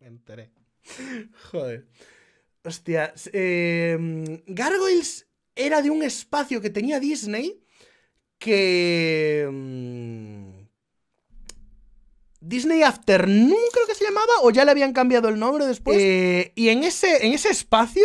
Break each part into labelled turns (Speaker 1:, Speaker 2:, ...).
Speaker 1: me enteré. Joder. Hostia. eh, Gargoyles era de un espacio que tenía Disney que... mm, Disney Afternoon creo que se llamaba, o ya le habían cambiado el nombre después. Eh, y en ese, en ese espacio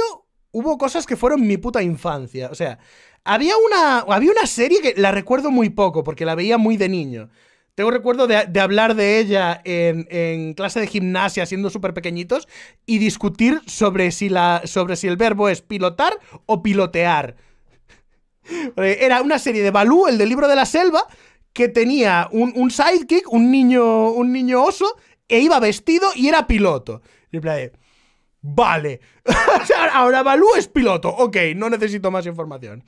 Speaker 1: hubo cosas que fueron mi puta infancia. O sea, había una, había una serie que la recuerdo muy poco, porque la veía muy de niño. Tengo recuerdo de, de hablar de ella en, en clase de gimnasia siendo súper pequeñitos y discutir sobre si, la, sobre si el verbo es pilotar o pilotear. Era una serie de Balú, el del libro de la selva, que tenía un, un sidekick, un niño, un niño oso, e iba vestido y era piloto. Y plan de, Vale. Ahora Balú es piloto. Ok, no necesito más información.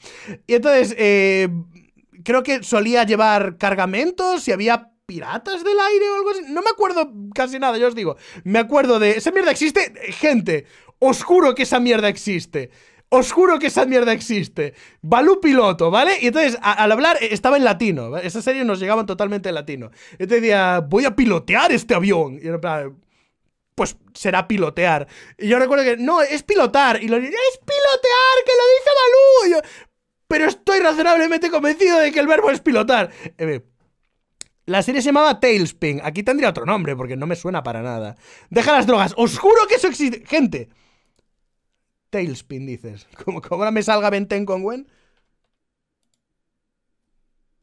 Speaker 1: Y entonces, eh, creo que solía llevar cargamentos y había piratas del aire o algo así. No me acuerdo casi nada, yo os digo. Me acuerdo de... ¿Esa mierda existe? Gente, os juro que esa mierda existe. Os juro que esa mierda existe. Balú piloto, ¿vale? Y entonces, al hablar, eh, estaba en latino. ¿vale? Esa serie nos llegaba totalmente en latino. Entonces decía, voy a pilotear este avión. Y era plan, pues será pilotear. Y yo recuerdo que, no, es pilotar. Y lo es pilotear, que lo dice Balú. Y yo, pero estoy razonablemente convencido de que el verbo es pilotar. Eh, la serie se llamaba Tailspin. Aquí tendría otro nombre porque no me suena para nada. Deja las drogas. Os juro que eso existe. Gente. Tailspin, dices. Como, como ahora me salga Benten con Gwen.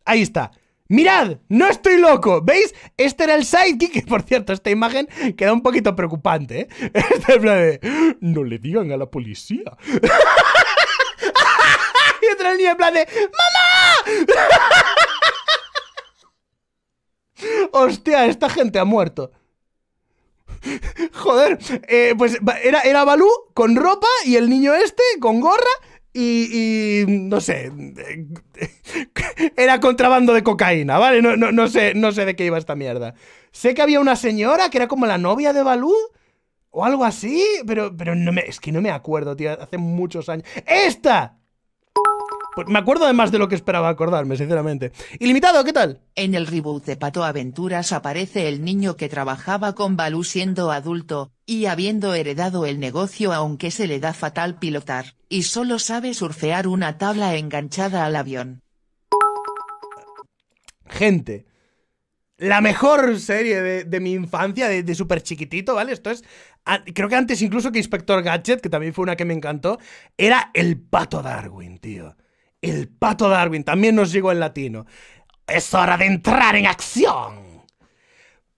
Speaker 1: Ahí está. ¡Mirad! ¡No estoy loco! ¿Veis? Este era el sidekick. Que por cierto, esta imagen queda un poquito preocupante, ¿eh? Este. No le digan a la policía. El niño en plan de. ¡Mamá! Hostia, esta gente ha muerto. Joder, eh, pues era, era Balú con ropa y el niño este con gorra y, no sé, era contrabando de cocaína, ¿vale? No, no, no sé, no sé de qué iba esta mierda. Sé que había una señora que era como la novia de Balú o algo así, pero, pero no me, es que no me acuerdo, tío, hace muchos años. ¡Esta! Pues me acuerdo además de lo que esperaba acordarme, sinceramente. Ilimitado, ¿qué tal?
Speaker 2: En el reboot de Pato Aventuras aparece el niño que trabajaba con Balú siendo adulto, y habiendo heredado el negocio aunque se le da fatal pilotar, y solo sabe surfear una tabla enganchada al avión.
Speaker 1: gente. La mejor serie de, de mi infancia, de, de súper chiquitito, ¿vale? Esto es. a- creo que antes incluso que Inspector Gadget, que también fue una que me encantó, era el pato Darwin, tío. El pato Darwin, también nos llegó en latino. Es hora de entrar en acción.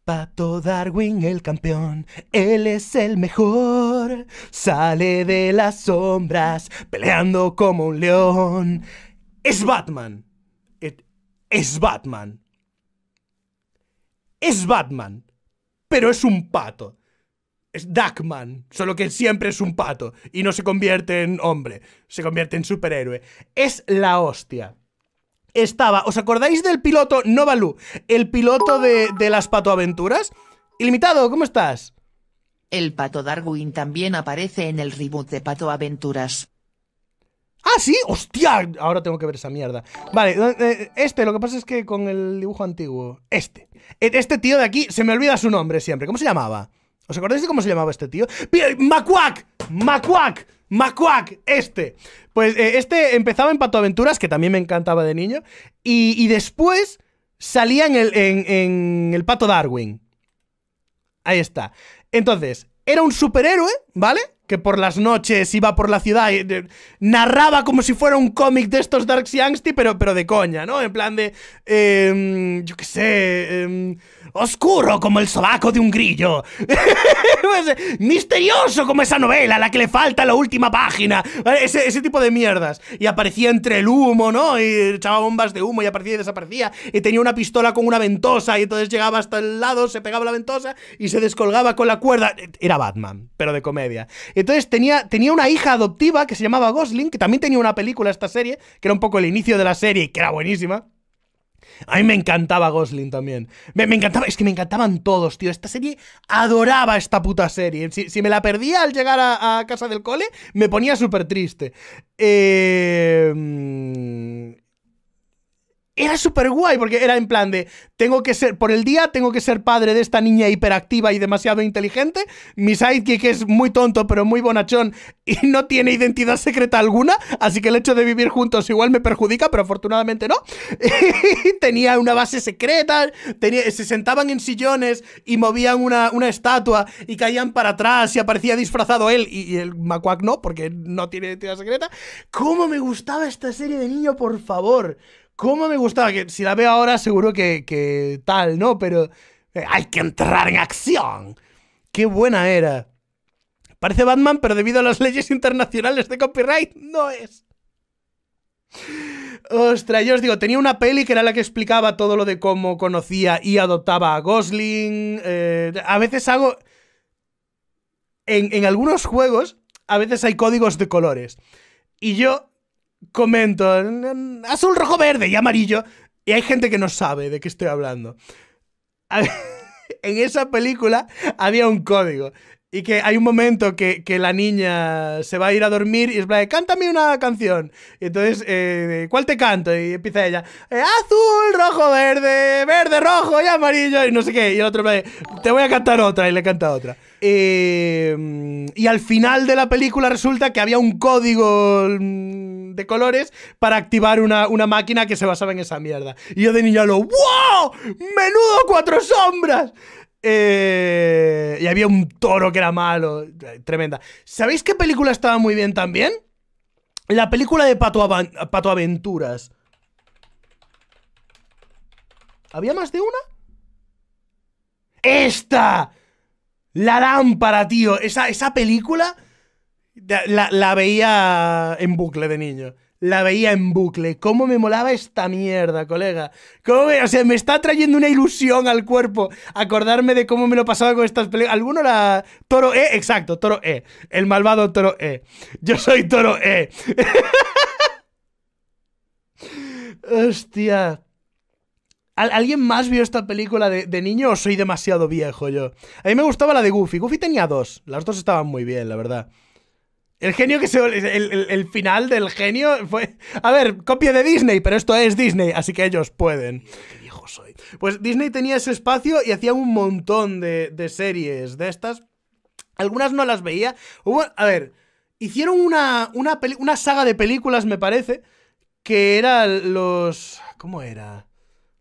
Speaker 1: Pato Darwin, el campeón, él es el mejor. Sale de las sombras, peleando como un león. Es Batman. Es Batman. Es Batman. Pero es un pato. Es Duckman, solo que siempre es un pato y no se convierte en hombre, se convierte en superhéroe. Es la hostia. Estaba, ¿os acordáis del piloto, no Balú, el piloto de, de las patoaventuras? Ilimitado, ¿cómo estás?
Speaker 2: El Pato Darwin también aparece en el reboot de Pato Aventuras.
Speaker 1: Ah, sí, hostia, ahora tengo que ver esa mierda. Vale, eh, este, lo que pasa es que con el dibujo antiguo, este, E- este tío de aquí, se me olvida su nombre siempre, ¿cómo se llamaba? ¿Os acordáis de cómo se llamaba este tío? ¡Pi- ¡Macuac! ¡Macuac! ¡Macuac! Este. Pues eh, este empezaba en Pato Aventuras, que también me encantaba de niño, y, después salía en el, en el Pato Darwin. Ahí está. Entonces, era un superhéroe, ¿vale? Que por las noches iba por la ciudad y narraba como si fuera un cómic de estos Dark Angsty, pero, pero de coña, ¿no? En plan de. em, yo qué sé. em, oscuro como el sobaco de un grillo. Pues, misterioso como esa novela a la que le falta la última página. Ese, ese tipo de mierdas. Y aparecía entre el humo, ¿no? Y echaba bombas de humo y aparecía y desaparecía. Y tenía una pistola con una ventosa. Y entonces llegaba hasta el lado, se pegaba la ventosa y se descolgaba con la cuerda. Era Batman, pero de comedia. Entonces tenía, tenía una hija adoptiva que se llamaba Gosling, que también tenía una película esta serie, que era un poco el inicio de la serie y que era buenísima. A mí me encantaba Gosling también. Me, me encantaba, es que me encantaban todos, tío. Esta serie adoraba esta puta serie. Si, si me la perdía al llegar a, a casa del cole, me ponía súper triste. Eh, era súper guay porque era en plan de, tengo que ser, por el día tengo que ser padre de esta niña hiperactiva y demasiado inteligente, mi sidekick es muy tonto pero muy bonachón y no tiene identidad secreta alguna, así que el hecho de vivir juntos igual me perjudica, pero afortunadamente no. tenía una base secreta, tenía, se sentaban en sillones y movían una, una, estatua y caían para atrás y aparecía disfrazado él y, el Macuac no, porque no tiene identidad secreta. ¿Cómo me gustaba esta serie de niño, por favor? ¿Cómo me gustaba? Que si la veo ahora seguro que, tal, ¿no? Pero eh, hay que entrar en acción. Qué buena era. Parece Batman, pero debido a las leyes internacionales de copyright, no es. Ostras, yo os digo, tenía una peli que era la que explicaba todo lo de cómo conocía y adoptaba a Gosling. Eh, a veces hago. En, en algunos juegos, a veces hay códigos de colores. Y yo comento azul, rojo, verde y amarillo. Y hay gente que no sabe de qué estoy hablando. En esa película había un código. Y que hay un momento que, la niña se va a ir a dormir y es like, cántame una canción. Y entonces, eh, ¿cuál te canto? Y empieza ella, eh, azul, rojo, verde, verde, rojo y amarillo y no sé qué. Y el otro, te voy a cantar otra y le canta otra. Eh, y al final de la película resulta que había un código mm, de colores para activar una, máquina que se basaba en esa mierda. Y yo de niño lo, ¡wow! ¡Menudo cuatro sombras! Eh, y había un toro que era malo. Tremenda. ¿Sabéis qué película estaba muy bien también? La película de Pato, Pato Aventuras. ¿Había más de una? ¡Esta! La lámpara, tío. Esa, esa película la, veía en bucle de niño. La veía en bucle. ¿Cómo me molaba esta mierda, colega? ¿Cómo o sea, me está trayendo una ilusión al cuerpo acordarme de cómo me lo pasaba con estas películas. ¿Alguno la... Toro E? Exacto, Toro E. El malvado Toro E. Yo soy Toro E. Hostia. ¿Alguien más vio esta película de, niño o soy demasiado viejo yo? A mí me gustaba la de Goofy. Goofy tenía dos. Las dos estaban muy bien, la verdad. El genio que se. El, final del genio fue. A ver, copia de Disney, pero esto es Disney, así que ellos pueden. Qué viejo soy. Pues Disney tenía ese espacio y hacía un montón de, series de estas. Algunas no las veía. Hubo, a ver, hicieron una, una, una saga de películas, me parece, que era los. ¿Cómo era?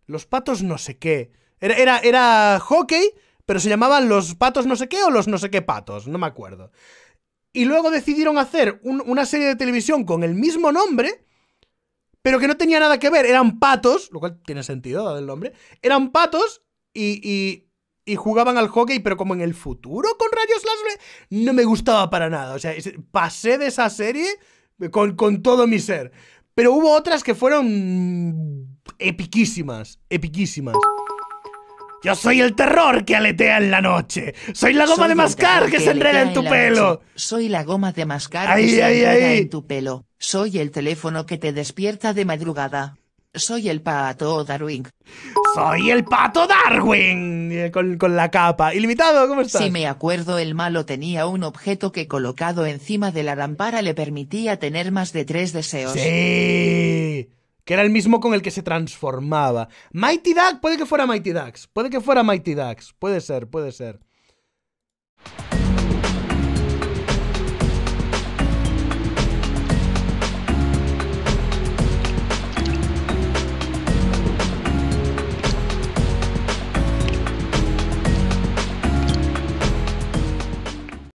Speaker 1: Los patos no sé qué. Era, era, era hockey, pero se llamaban los patos no sé qué o los no sé qué patos, no me acuerdo. Y luego decidieron hacer una serie de televisión con el mismo nombre, pero que no tenía nada que ver. Eran patos, lo cual tiene sentido el nombre. Eran patos y, y, jugaban al hockey, pero como en el futuro con rayos láser, no me gustaba para nada. O sea, pasé de esa serie con, con todo mi ser. Pero hubo otras que fueron epiquísimas, epiquísimas. Yo soy el terror que aletea en la noche. Soy la goma de mascar que, se enreda en tu pelo.
Speaker 2: Soy la goma de mascar que se enreda en tu pelo. Soy el teléfono que te despierta de madrugada. Soy el pato Darwin.
Speaker 1: Soy el pato Darwin. Eh, con, con, la capa. Ilimitado, ¿cómo estás?
Speaker 2: Si me acuerdo, el malo tenía un objeto que colocado encima de la lámpara le permitía tener más de tres deseos.
Speaker 1: Sí que era el mismo con el que se transformaba. Mighty Duck, puede que fuera Mighty Ducks, puede que fuera Mighty Ducks, puede ser, puede ser.